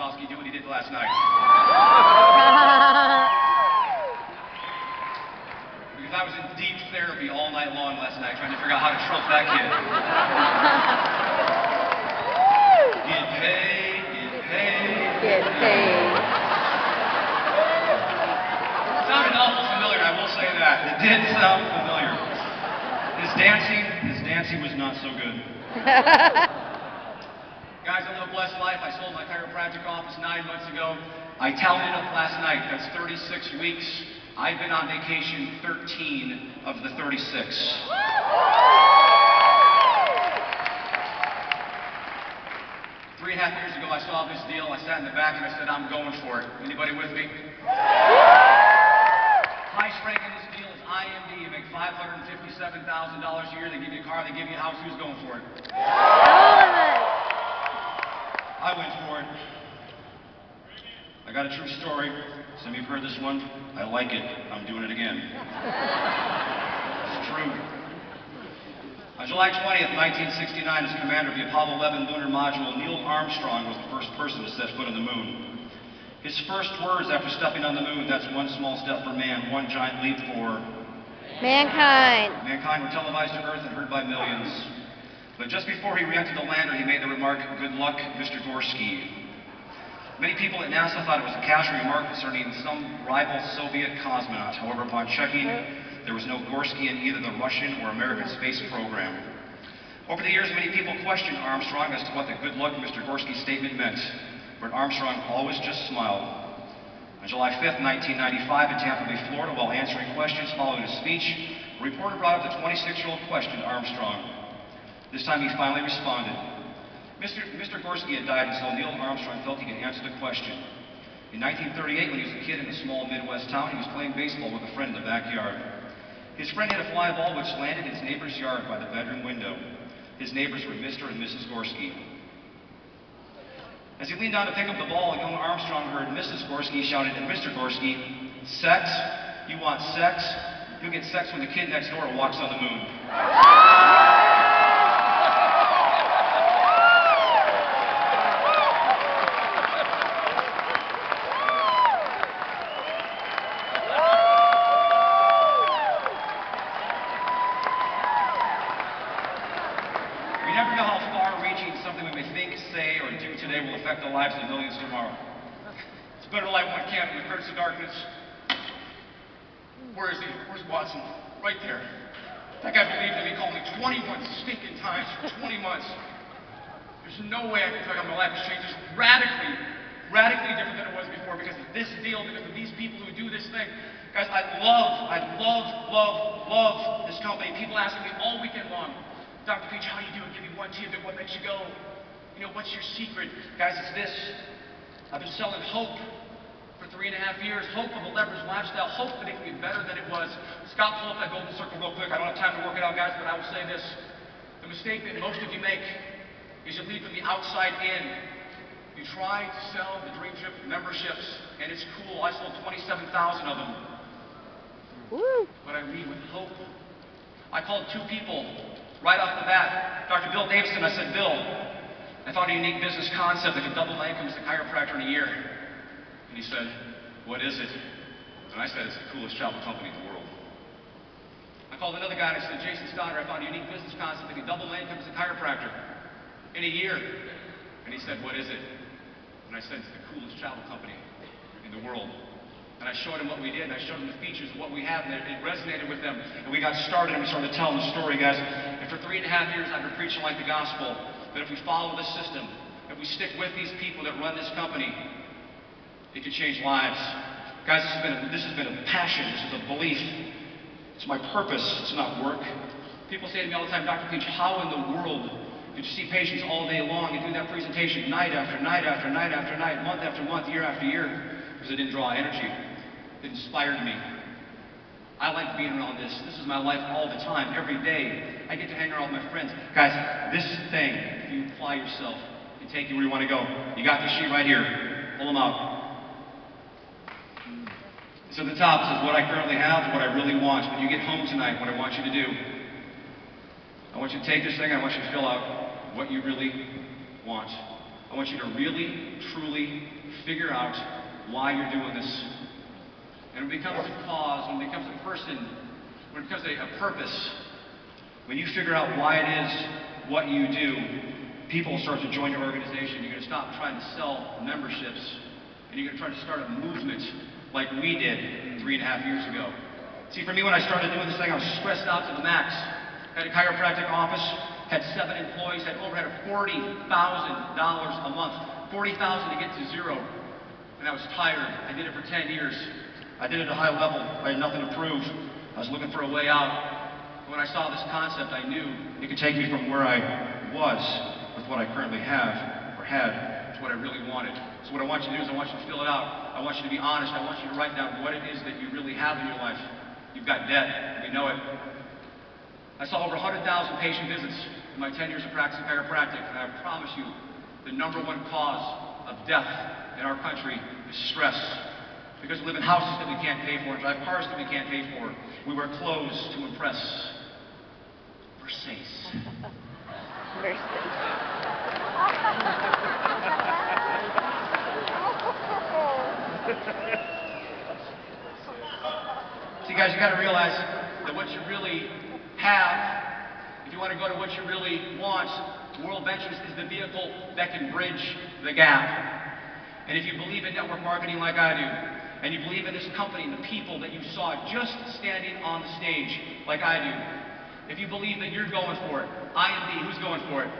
Lebowski do what he did last night. Because I was in deep therapy all night long last night trying to figure out how to trump that kid. Get paid, get paid. Get paid. It sounded awful familiar, I will say that. It did sound familiar. His dancing, his dancing was not so good. Guys, I live a blessed life. I sold my chiropractic office nine months ago. I tallied up last night. That's 36 weeks. I've been on vacation 13 of the 36. Three and a half years ago, I saw this deal. I sat in the back and I said, I'm going for it. Anybody with me? Price rank in this deal is IMD. You make $557,000 a year. They give you a car. They give you a house. Who's going for it. I went for it. I got a true story. Some of you've heard this one. I like it. I'm doing it again. it's true. On July 20th, 1969, as commander of the Apollo 11 lunar module, Neil Armstrong was the first person to set foot on the moon. His first words after stepping on the moon, that's one small step for man, one giant leap for Mankind. Mankind were televised to Earth and heard by millions. But just before he re-entered the lander, he made the remark, good luck, Mr. Gorsky. Many people at NASA thought it was a casual remark concerning some rival Soviet cosmonaut. However, upon checking, there was no Gorsky in either the Russian or American space program. Over the years, many people questioned Armstrong as to what the good luck, Mr. Gorsky statement meant. But Armstrong always just smiled. On July 5th, 1995, in Tampa Bay, Florida, while answering questions following a speech, a reporter brought up the 26-year-old question to Armstrong. This time he finally responded. Mr. Mr. Gorsky had died until Neil Armstrong felt he could answer the question. In 1938, when he was a kid in a small Midwest town, he was playing baseball with a friend in the backyard. His friend had a fly ball which landed in his neighbor's yard by the bedroom window. His neighbors were Mr. and Mrs. Gorsky. As he leaned down to pick up the ball, young Armstrong heard Mrs. Gorsky shouting at Mr. Gorsky, Sex? You want sex? You'll get sex when the kid next door walks on the moon. We never know how far-reaching something we may think, say, or do today will affect the lives of millions tomorrow. It's better to light one candle the curse of darkness. Where is he? Where's Watson? Right there. That guy believed in me, called me 21 stinking times for 20 months. There's no way I can tell you how my life has changed. It's radically, radically different than it was before because of this deal, because of these people who do this thing. Guys, I love, I love, love, love this company. People asking me all weekend long, Dr. Peach, how you doing? Give me one tidbit. What makes you go? You know, what's your secret? Guys, it's this. I've been selling hope for three and a half years. Hope of a leveraged lifestyle. Hope that it can be better than it was. Scott, pull up that golden circle real quick. I don't have time to work it out, guys, but I will say this. The mistake that most of you make is you lead from the outside in. You try to sell the Dream Trip memberships, and it's cool. I sold 27,000 of them, Woo. but I lead with hope. I called two people right off the bat. Dr. Bill Davison, I said, Bill, I found a unique business concept that could double my income as a chiropractor in a year. And he said, what is it? And I said, it's the coolest travel company in the world. I called another guy and I said, Jason Stoddard, I found a unique business concept that could double my income as a chiropractor in a year. And he said, what is it? And I said, it's the coolest travel company in the world. And I showed him what we did, and I showed him the features of what we have, and it, resonated with them. And we got started, and we started telling the story, guys. And for three and a half years, I've been preaching like the gospel. That if we follow this system, if we stick with these people that run this company, it could change lives. Guys, this has been a, this has been a passion. This is a belief. It's my purpose. It's not work. People say to me all the time, Dr. Peach, how in the world did you see patients all day long and do that presentation night after night after night after night, month after month, year after year? Because it didn't draw energy. Inspired me. I like being around this. This is my life all the time, every day. I get to hang around with my friends. Guys, this thing, if you apply yourself and take you where you want to go, you got this sheet right here. Pull them out. So at the top says what I currently have, what I really want. When you get home tonight, what I want you to do, I want you to take this thing, I want you to fill out what you really want. I want you to really, truly figure out why you're doing this. And it becomes a cause, when it becomes a person, when it becomes a, a purpose, when you figure out why it is what you do, people start to join your organization. You're going to stop trying to sell memberships, and you're going to try to start a movement like we did three and a half years ago. See, for me, when I started doing this thing, I was stressed out to the max. Had a chiropractic office, had seven employees, had overhead of $40,000 a month, 40000 to get to zero. And I was tired. I did it for 10 years. I did it at a high level. I had nothing to prove. I was looking for a way out. When I saw this concept, I knew it could take me from where I was with what I currently have or had to what I really wanted. So what I want you to do is I want you to fill it out. I want you to be honest. I want you to write down what it is that you really have in your life. You've got debt. We know it. I saw over 100,000 patient visits in my 10 years of practicing chiropractic, and I promise you, the number one cause of death in our country is stress. Because we live in houses that we can't pay for, and drive cars that we can't pay for. We wear clothes to impress. Versace. Mercy. See, guys, you got to realize that what you really have, if you want to go to what you really want, World Ventures is the vehicle that can bridge the gap. And if you believe in network marketing like I do, and you believe in this company and the people that you saw just standing on the stage like I do, if you believe that you're going for it, IMD, who's going for it?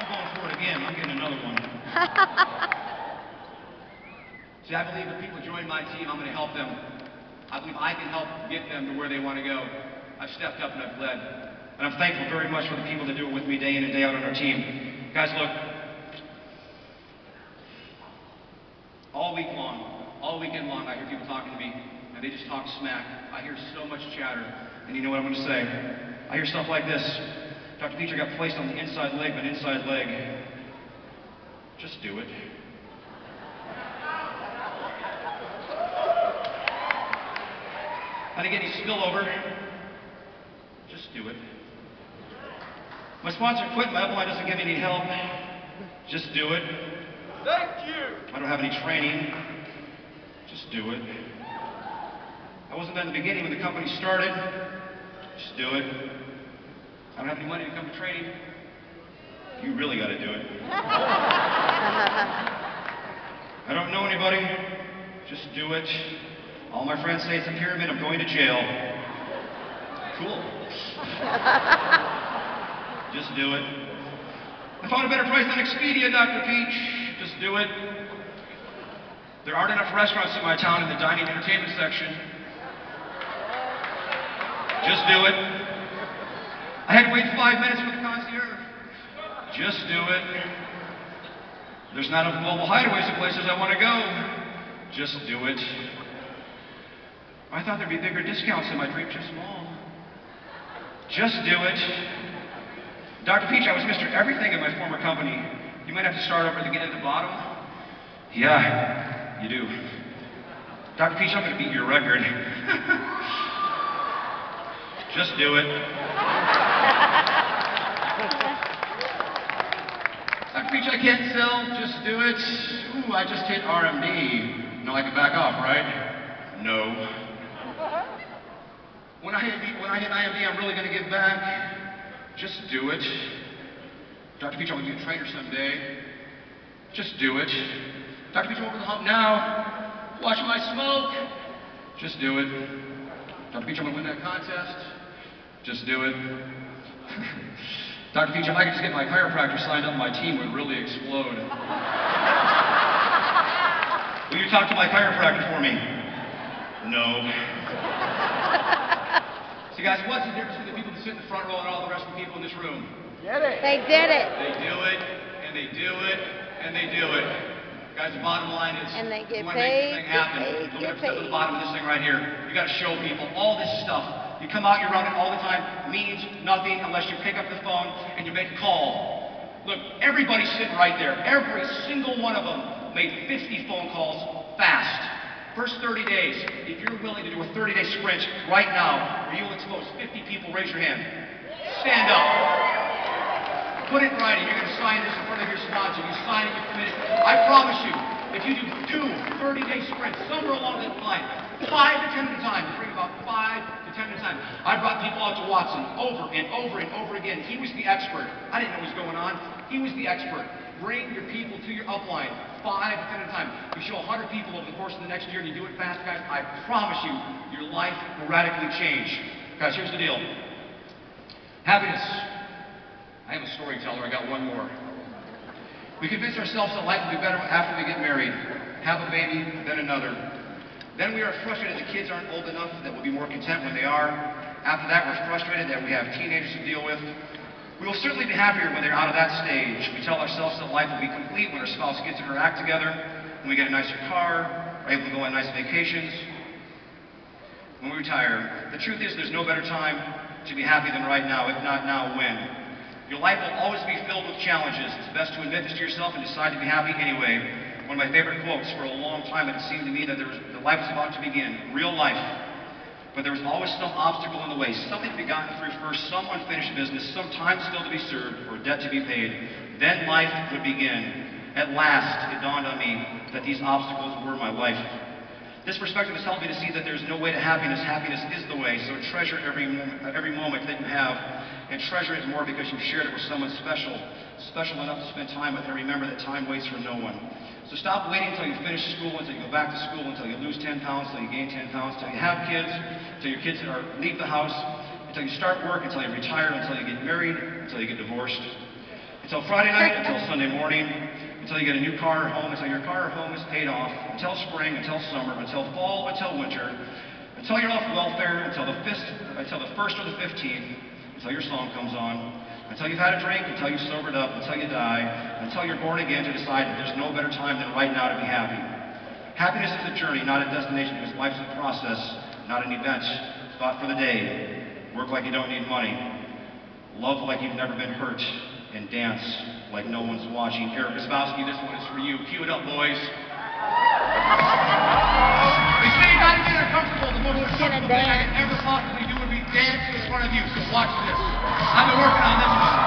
I'm going for it again. I'm getting another one. See, I believe if people join my team, I'm going to help them. I believe I can help get them to where they want to go. I've stepped up and I've led. And I'm thankful very much for the people that do it with me day in and day out on our team. Guys, look. All week long, all weekend long, I hear people talking to me, and they just talk smack. I hear so much chatter. And you know what I'm going to say? I hear stuff like this. Dr. Peter got placed on the inside leg, but inside leg. Just do it. I didn't get any spillover. Just do it. My sponsor quit. My upline doesn't give me any help. Just do it. Thank you. I don't have any training. Just do it. Wasn't there in the beginning when the company started. Just do it. I don't have any money to come to training. You really got to do it. I don't know anybody. Just do it. All my friends say it's a pyramid. I'm going to jail. Cool. Just do it. I found a better price than Expedia, Dr. Peach. Just do it. There aren't enough restaurants in my town in the dining entertainment section. Just do it. I had to wait five minutes for the concierge. Just do it. There's not enough global hideaways in places I want to go. Just do it. I thought there'd be bigger discounts in my dream too small. Just do it. Dr. Peach, I was Mr. Everything in my former company. You might have to start over to get at the bottom. Yeah, you do. Dr. Peach, I'm going to beat your record. Just do it. Dr. Peach, I can't sell. Just do it. Ooh, I just hit RMD. No, I can back off, right? No. When I hit, when I hit IMD, I'm really going to give back. Just do it. Dr. Peach, I want to be a trainer someday. Just do it. Dr. Peach, I'm over the hump now. Watch my smoke. Just do it. Dr. Peach, I'm to win that contest. Just do it. Dr. Peach, if I could just get my chiropractor signed up, my team would really explode. Will you talk to my chiropractor for me? No. See, guys, what's the difference between the people that sit in the front row and all the rest of the people in this room? Get it. They did it. They do it, and they do it, and they do it. Guys, the bottom line is, And they get you want to make this paid, thing get happen. paid, Look get at the bottom of this thing right here. You got to show people all this stuff. You come out, you're around it all the time, means nothing unless you pick up the phone and you make a call. Look, everybody's sitting right there. Every single one of them made 50 phone calls fast. First 30 days, if you're willing to do a 30-day sprint right now, where you will expose 50 people, raise your hand. Stand up. put it in writing. You're going to sign this in front of your sponsor. You sign it, you commit it. I promise you, if you do two 30-day sprints somewhere along that line, five to ten at a time, bring about five to ten at a time. I brought people out to Watson over and over and over again. He was the expert. I didn't know what was going on. He was the expert. Bring your people to your upline, five to ten at a time. You show 100 people over the course of the next year and you do it fast, guys, I promise you, your life will radically change. Guys, here's the deal. Happiness. I am a storyteller. I got one more. We convince ourselves that life will be better after we get married, have a baby, then another. Then we are frustrated that the kids aren't old enough, that we'll be more content when they are. After that, we're frustrated that we have teenagers to deal with. We will certainly be happier when they're out of that stage. We tell ourselves that life will be complete when our spouse gets her act together, when we get a nicer car, are able to go on nice vacations, when we retire. The truth is, there's no better time to be happy than right now. If not now, when? Your life will always be filled with challenges. It's best to admit this to yourself and decide to be happy anyway. One of my favorite quotes for a long time, it seemed to me that there was, the life was about to begin, real life. But there was always some obstacle in the way, something to be gotten through first, some unfinished business, some time still to be served, or debt to be paid. Then life would begin. At last, it dawned on me that these obstacles were my life. This perspective has helped me to see that there's no way to happiness. Happiness is the way. So treasure every every moment that you have, and treasure it more because you've shared it with someone special, special enough to spend time with, and remember that time waits for no one. So stop waiting until you finish school, until you go back to school, until you lose 10 pounds, until you gain 10 pounds, until you have kids, until your kids are leave the house, until you start work, until you retire, until you get married, until you get divorced, until Friday night, until Sunday morning, until you get a new car or home, until your car or home is paid off, until spring, until summer, until fall, until winter, until you're off welfare, until the, fist, until the first or the 15th, until your song comes on, until you've had a drink, until you've sobered up, until you die, until you're born again to decide that there's no better time than right now to be happy. Happiness is a journey, not a destination, because life's a process, not an event. Thought for the day. Work like you don't need money. Love like you've never been hurt. And dance like no one's watching. Eric Gosbowski, this one is for you. Cue it up, boys. They say you gotta get uncomfortable. The most gonna uncomfortable thing I dance. could ever possibly do would be front of you. Watch this. I've been working on this